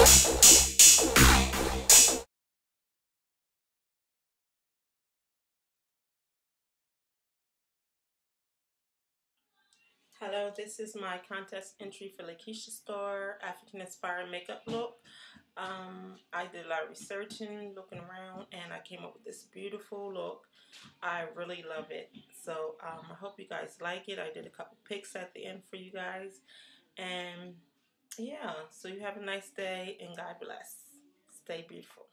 Hello, this is my contest entry for Lakia Star African Inspired Makeup Look. Um, I did a lot of researching, looking around, and I came up with this beautiful look. I really love it. So um, I hope you guys like it. I did a couple pics at the end for you guys. And yeah, so you have a nice day and God bless. Stay beautiful.